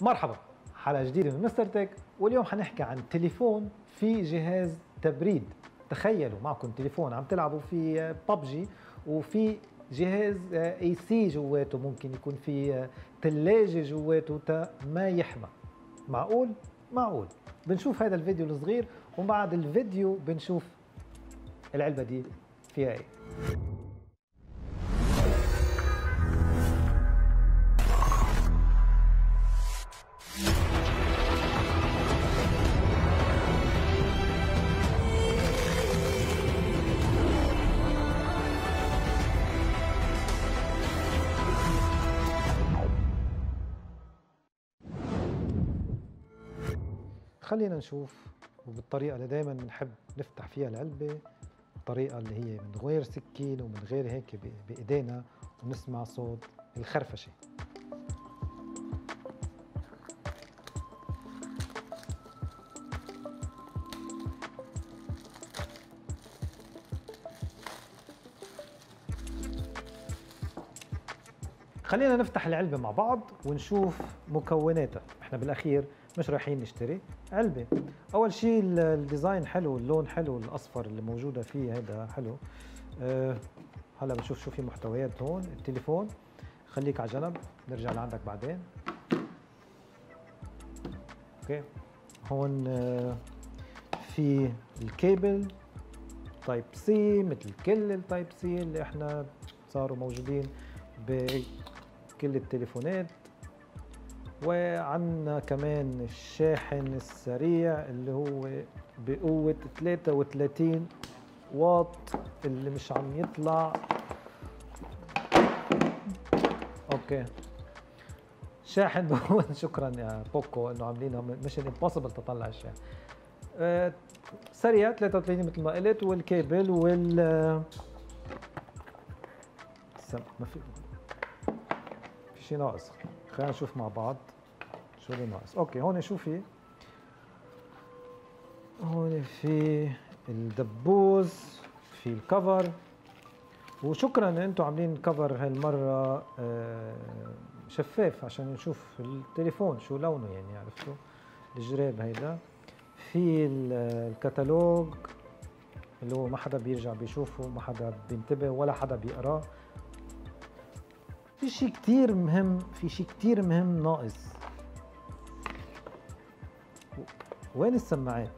مرحبا حلقة جديدة من مستر تك واليوم حنحكي عن تليفون في جهاز تبريد. تخيلوا معكم تليفون عم تلعبوا في ببجي وفي جهاز اي سي جواته ممكن يكون في ثلاجه جواته تا ما يحمى. معقول؟ معقول. بنشوف هذا الفيديو الصغير وبعد الفيديو بنشوف العلبة دي فيها إيه. خلينا نشوف وبالطريقة اللي دايما بنحب نفتح فيها العلبة الطريقة اللي هي من غير سكين ومن غير هيك بإيدينا ونسمع صوت الخرفشة. خلينا نفتح العلبة مع بعض ونشوف مكوناتها. إحنا بالأخير مش رايحين نشتري. علبة. أول شيء ال design حلو اللون حلو الأصفر اللي موجودة فيه هذا حلو. أه هلا بنشوف شو في محتويات هون. التليفون. خليك على جنب. نرجع لعندك بعدين. Okay. هون أه في ال cable Type-C مثل كل ال Type-C اللي إحنا صاروا موجودين بكل التليفونات. وعندنا كمان الشاحن السريع اللي هو بقوة 33 واط اللي مش عم يطلع. Okay. شاحن بقوة شكرا beaucoup إنه عاملينها mission impossible تطلع الشاحن. أه سريع 33 مثل ما قلت والكيبل وال ما في في شيء ناقص. خلينا نشوف مع بعض. شو اللي ناقص. أوكي هون شو في؟ هون في الدبوس في الكفر. وشكرا إن أنتم عاملين كفر هالمرة شفاف عشان نشوف التليفون شو لونه يعني عرفتوا؟ الجراب هيدا. في الكتالوج اللي هو ما حدا بيرجع بيشوفه ما حدا بينتبه ولا حدا بيقراه. في شيء كتير مهم في شيء كتير مهم ناقص. وين السماعات؟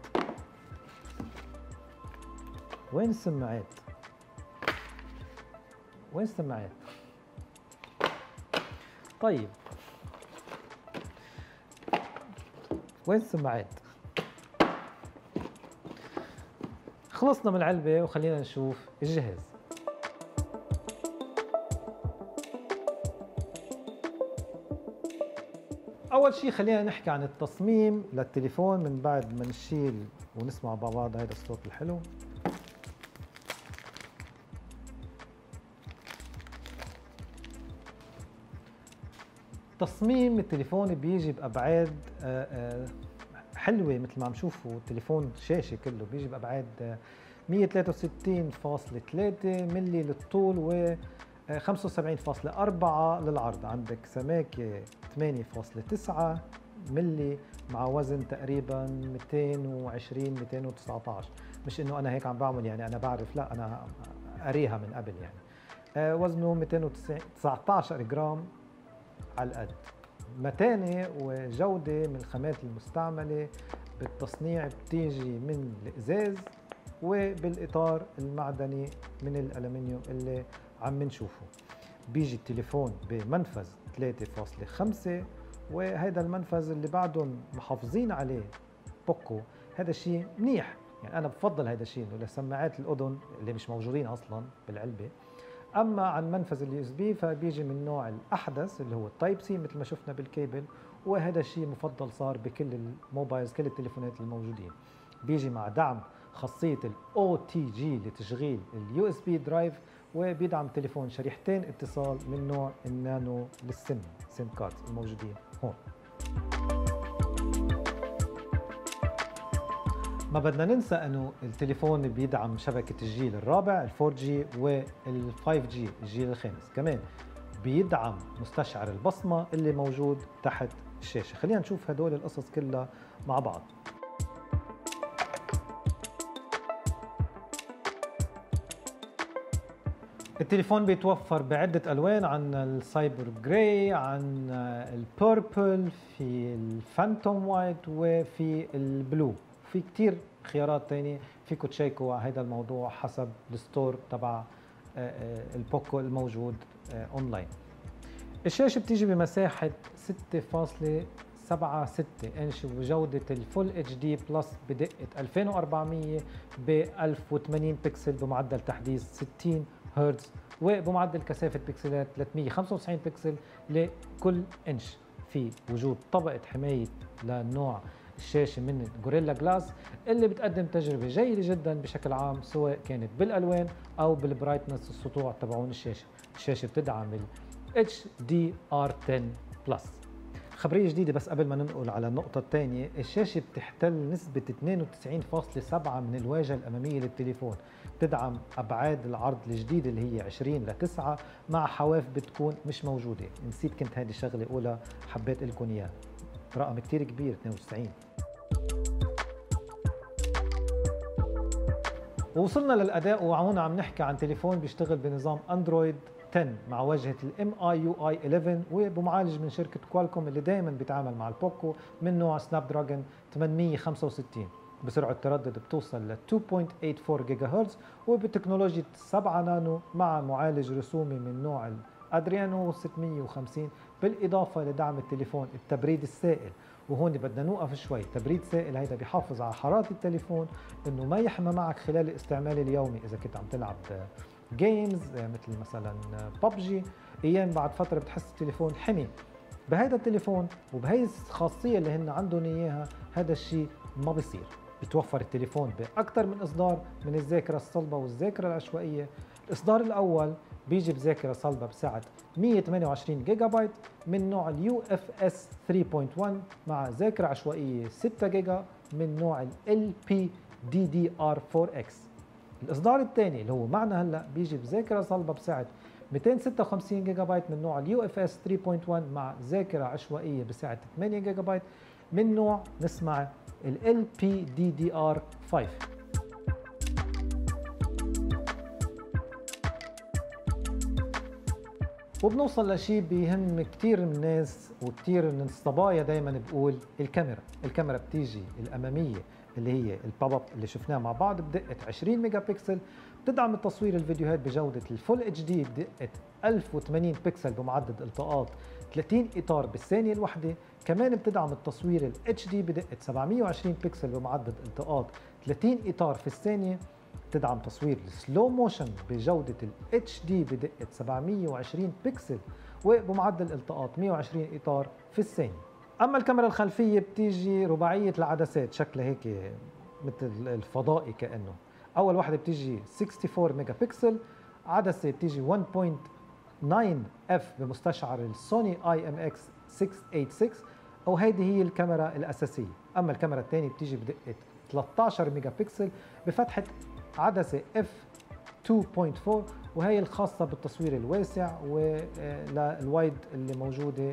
وين السماعات؟ وين السماعات؟ طيب. وين السماعات؟ خلصنا من العلبة وخلينا نشوف الجهاز. أول شيء خلينا نحكي عن التصميم للتليفون من بعد ما نشيل ونسمع مع بعض هذا الصوت الحلو. تصميم التليفون بيجي بأبعاد حلوة مثل ما عم تشوفوا التليفون شاشة كله بيجي بأبعاد 163.3 ملي للطول و 75.4 للعرض. عندك سماكة 8.9 ملي مع وزن تقريبا 220 219 مش إنه أنا هيك عم بعمل يعني أنا بعرف لا أنا قاريها من قبل يعني. آه وزنه 219 جرام على القد. متانة وجودة من الخامات المستعملة بالتصنيع بتيجي من الإزاز وبالإطار المعدني من الألمنيوم اللي عم نشوفه. بيجي التليفون بمنفذ 3.5 وهذا المنفذ اللي بعدهم محافظين عليه بوكو هذا الشيء منيح. يعني أنا بفضل هذا الشيء إنه لسماعات الأذن اللي مش موجودين أصلا بالعلبة. أما عن منفذ ال USB فبيجي من نوع الأحدث اللي هو ال Type-C مثل ما شفنا بالكيبل وهذا الشيء مفضل صار بكل ال mobiles كل التليفونات الموجودين. بيجي مع دعم خاصية ال OTG لتشغيل ال USB drive وبيدعم تليفون شريحتين اتصال من نوع ال nano لل SIM SIM card الموجودين هون. ما بدنا ننسى إنه التليفون بيدعم شبكة الجيل الرابع ال 4 جي وال 5 جي الجيل الخامس. كمان بيدعم مستشعر البصمة اللي موجود تحت الشاشة. خلينا نشوف هدول القصص كلها مع بعض. التليفون بيتوفر بعدة ألوان عن ال cyber gray عن ال purple في ال phantom white وفي ال blue. في كتير خيارات تانية فيكم تشيكوا على هذا الموضوع حسب ال store تبع آه، آه، ال Poco الموجود آه، أونلاين. الشاشة بتيجي بمساحة 6.76 إنش وجودة ال Full HD Plus بدقة 2400 ب 1080 بكسل بمعدل تحديث 60 هرتز وبمعدل كثافة بكسلات 395 بكسل لكل إنش في وجود طبقة حماية لنوع الشاشة من Gorilla Glass اللي بتقدم تجربة جيدة جدا بشكل عام سواء كانت بالألوان أو بال brightness السطوع تبعون الشاشة. الشاشة بتدعم ال HDR10 Plus. خبرية جديدة بس قبل ما ننقل على النقطة الثانية الشاشة بتحتل نسبة 92.7 من الواجهة الأمامية للتليفون. بتدعم أبعاد العرض الجديدة اللي هي 20 ل 9 مع حواف بتكون مش موجودة. نسيت كنت هذه الشغلة أولى حبيت لكم إياها. رقم كتير كبير 92 ووصلنا للأداء وهون عم نحكي عن تليفون بيشتغل بنظام أندرويد. 10 مع واجهه ال MIUI 11 وبمعالج من شركة Qualcomm اللي دائما بيتعامل مع ال Poco من نوع Snapdragon 865 بسرعة تردد بتوصل ل 2.84 جيجا هرتز وبتكنولوجيا 7 نانو مع معالج رسومي من نوع ادريانو 650 بالإضافة لدعم التليفون التبريد السائل. وهون بدنا نوقف شوي. تبريد سائل هيدا بيحافظ على حرارة التليفون إنه ما يحمى معك خلال الاستعمال اليومي إذا كنت عم تلعب جيمز مثل مثلا ببجي أيام بعد فترة بتحس التليفون حمي. بهيدا التليفون وبهي الخاصية اللي هن عندهم إياها هذا الشيء ما بيصير. بتوفر التليفون باكثر من إصدار من الذاكرة الصلبة والذاكرة العشوائية. الإصدار الأول بيجي بذاكرة صلبة بسعه 128 جيجا بايت من نوع ال UFS 3.1 مع ذاكرة عشوائية 6 جيجا من نوع ال بي دي دي ار 4 إكس الإصدار الثاني اللي هو معنا هلأ بيجي بذاكرة صلبة بسعه 256 جيجا بايت من نوع ال UFS 3.1 مع ذاكرة عشوائية بسعه 8 جيجا بايت من نوع نسمع ال بي دي دي ار 5 وبنوصل لشيء بيهم كثير من الناس وكثير من الصبايا دائما بقول الكاميرا. الكاميرا بتيجي الأمامية اللي هي ال pop up اللي شفناه مع بعض بدقة 20 ميجا بكسل بتدعم التصوير الفيديوهات بجودة ال Full HD بدقة 1080 بكسل بمعدل التقاط 30 إطار بالثانية الواحدة. كمان بتدعم التصوير ال HD بدقة 720 بكسل بمعدل التقاط 30 إطار في الثانية. تدعم تصوير ال slow motion بجودة ال HD بدقة 720 بكسل وبمعدل التقاط 120 إطار في الثانية. أما الكاميرا الخلفية بتيجي رباعية العدسات شكلها هيك مثل الفضائي كأنه. أول واحدة بتيجي 64 ميجا بكسل عدسة بتيجي 1.9 F بمستشعر ال Sony IMX 686 أو هيدي هي الكاميرا الأساسية. أما الكاميرا الثانية بتيجي بدقة 13 ميجا بكسل بفتحة عدسة f 2.4 وهي الخاصة بالتصوير الواسع ولل wide اللي موجودة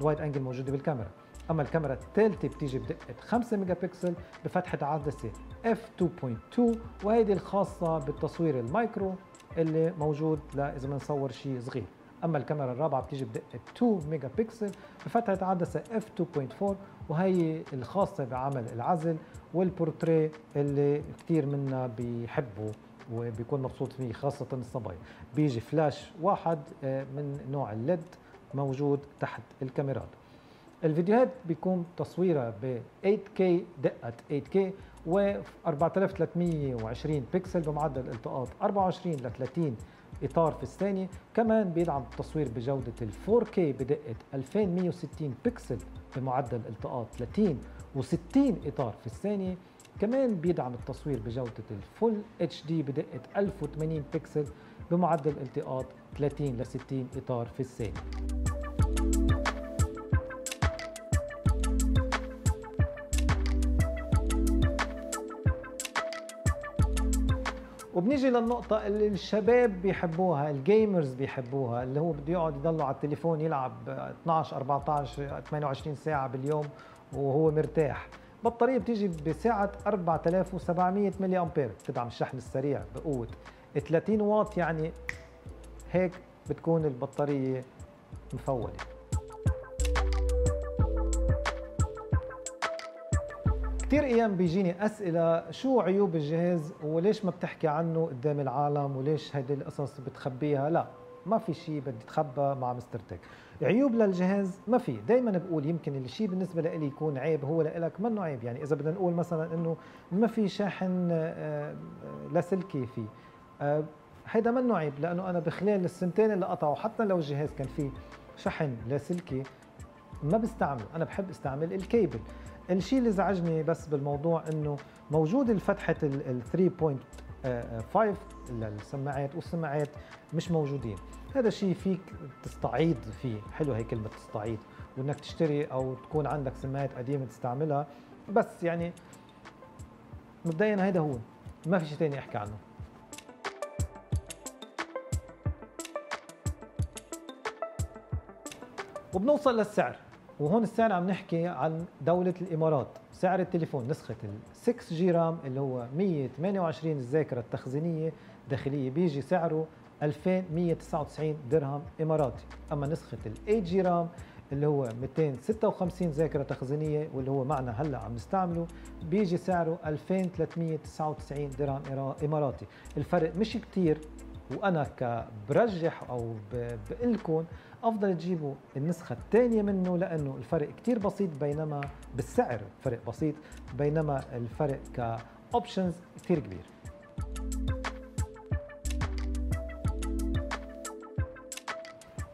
لل wide angle موجودة بالكاميرا. أما الكاميرا الثالثة بتيجي بدقة 5 ميجا بكسل بفتحة عدسة f 2.2 وهيدي الخاصة بالتصوير ال macro اللي موجود لاذا بنصور شيء صغير. أما الكاميرا الرابعة بتيجي بدقة 2 ميجا بكسل بفتحة عدسة f 2.4 وهي الخاصة بعمل العزل والبورتريه اللي كثير منا بيحبوا وبيكون مبسوط فيه خاصة الصبايا بيجي فلاش واحد آه، من نوع ال LED موجود تحت الكاميرات. الفيديوهات بيكون تصويرها ب 8K دقة 8K و 4320 بكسل بمعدل التقاط 24 ل 30 إطار في الثانية. كمان بيدعم التصوير بجودة ال 4K بدقة 2160 بكسل بمعدل التقاط 30 و60 إطار في الثانية. كمان بيدعم التصوير بجودة ال Full HD بدقة 1080 بكسل بمعدل التقاط 30 ل 60 إطار في الثانية. وبنيجي نيجي للنقطة اللي الشباب بيحبوها الجيمرز بيحبوها اللي هو بده يقعد يضله على التليفون يلعب 12 14 28 ساعة باليوم وهو مرتاح. بطارية بتيجي بسعة 4700 ملي أمبير. بتدعم الشحن السريع بقوة 30 واط يعني هيك بتكون البطارية مفولة. كثير أيام بيجيني أسئلة شو عيوب الجهاز وليش ما بتحكي عنه قدام العالم وليش هيدي القصص بتخبيها؟ لا ما في شيء بدي تخبى مع مستر تك عيوب للجهاز ما في. دائما بقول يمكن الشيء بالنسبة لي يكون عيب هو لك منه عيب. يعني إذا بدنا نقول مثلا إنه ما في شاحن آه، لاسلكي فيه. آه، هيدا منه عيب لأنه أنا بخلال السنتين اللي قطعوا حتى لو الجهاز كان فيه شحن لاسلكي ما بستعمله. أنا بحب استعمل الكيبل. الشيء اللي زعجني بس بالموضوع إنه موجود الفتحة ال 3.5 للسماعات والسماعات مش موجودين. هذا الشيء فيك تستعيض فيه. حلو هي كلمة تستعيض. وإنك تشتري أو تكون عندك سماعات قديمة تستعملها. بس يعني مبدئيا هذا هو. ما في شيء ثاني أحكي عنه. وبنوصل للسعر. وهون السعر عم نحكي عن دولة الإمارات. سعر التليفون نسخة ال 6 جي رام اللي هو 128 الذاكرة التخزينية داخلية بيجي سعره 2199 درهم إماراتي. أما نسخة ال 8 جي رام اللي هو 256 ذاكرة تخزينية واللي هو معنا هلأ عم نستعمله بيجي سعره 2399 درهم إماراتي. الفرق مش كتير وأنا كبرجح أو بقول لكم أفضل تجيبوا النسخة الثانية منه لأنه الفرق كتير بسيط بينما بالسعر فرق بسيط بينما الفرق كاوبشنز كثير كبير.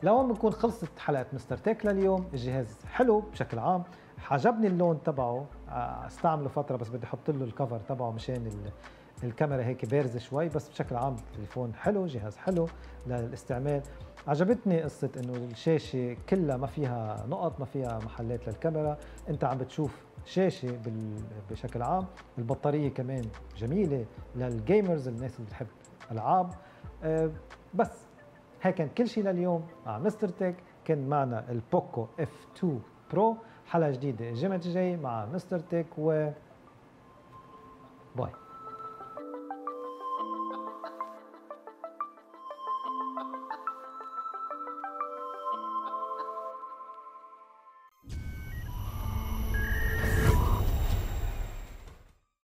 لو بنكون خلصت حلقة مستر تيك لليوم الجهاز حلو بشكل عام. عجبني اللون تبعه آه، استعمله فترة بس بدي أحط له الكفر تبعه مشان الكاميرا هيك بارزة شوي بس بشكل عام التليفون حلو جهاز حلو للاستعمال. عجبتني قصة إنه الشاشة كلها ما فيها نقط ما فيها محلات للكاميرا. أنت عم بتشوف شاشة بشكل عام. البطارية كمان جميلة للجيمرز الناس اللي بتحب ألعاب. أه بس هيك كان كل شيء لليوم مع Mister Tech كان معنا ال Poco F2 Pro حلقة جديدة الجمعة الجاي مع Mister Tech و bye